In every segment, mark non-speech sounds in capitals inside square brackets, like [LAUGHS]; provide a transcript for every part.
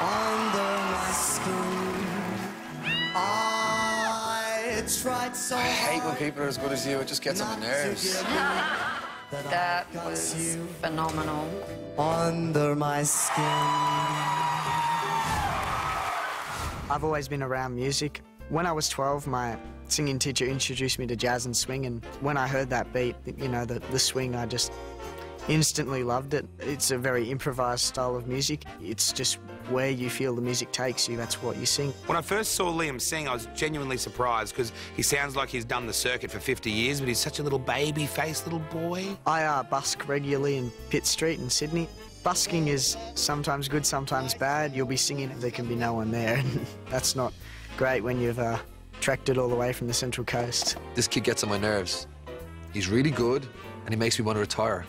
under my skin. I tried so I hate when people are as good as you. It just gets on my nerves. [LAUGHS] that was phenomenal. Under my skin. I've always been around music. When I was 12, my singing teacher introduced me to jazz and swing, and when I heard that beat, you know, the, the swing, I just instantly loved it. It's a very improvised style of music. It's just where you feel the music takes you, that's what you sing. When I first saw Liam sing, I was genuinely surprised because he sounds like he's done the circuit for 50 years, but he's such a little baby faced little boy. I uh, busk regularly in Pitt Street in Sydney. Busking is sometimes good, sometimes bad. You'll be singing, there can be no one there. And [LAUGHS] that's not great when you've uh, trekked it all the way from the Central Coast. This kid gets on my nerves. He's really good, and he makes me want to retire.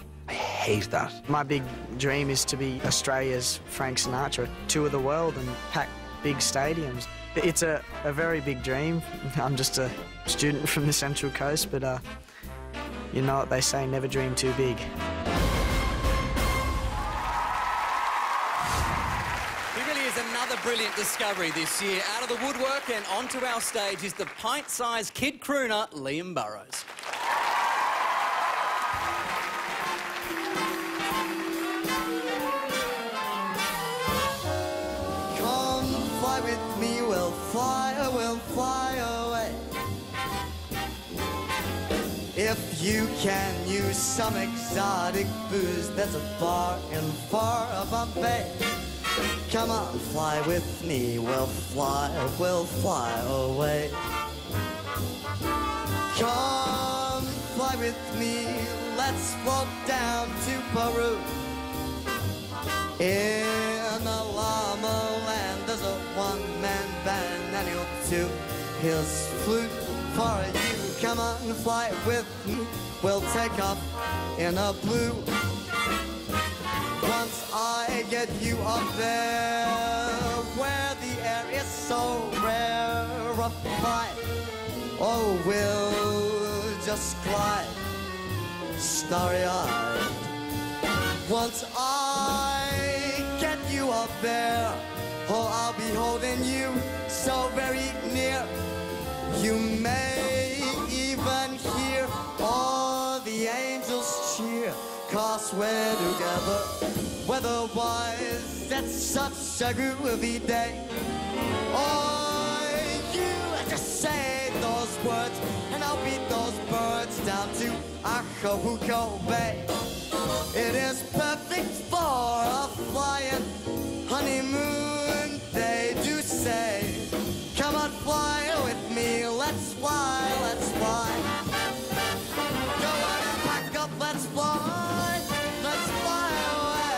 I hate that. My big dream is to be Australia's Frank Sinatra, tour the world and pack big stadiums. It's a, a very big dream. [LAUGHS] I'm just a student from the Central Coast, but uh, you know what they say, never dream too big. He really is another brilliant discovery this year. Out of the woodwork and onto our stage is the pint-sized kid crooner, Liam Burrows. Come fly with me, we'll fly, oh, we'll fly away. If you can use some exotic booze, there's a bar in far Bombay. Come on, fly with me, we'll fly, we'll fly away. Come fly with me, let's float down to Peru. In the llama land, there's a one-man band, and he'll toot his flute for you. Come on, fly with me. We'll take off in a blue. Once I get you up there, where the air is so rarefied, oh, we'll just glide, starry-eyed. Once I get you up there, oh, I'll be holding you so very near. You may even hear all the angels cheer, cause we're together. Weatherwise, it's such a groovy day. Oh, just say those words and I'll beat those birds down to Acapulco Bay. It is perfect for a flying honeymoon, they do say. Come on, fly with me, let's fly, let's fly. Go on pack up, let's fly, let's fly away.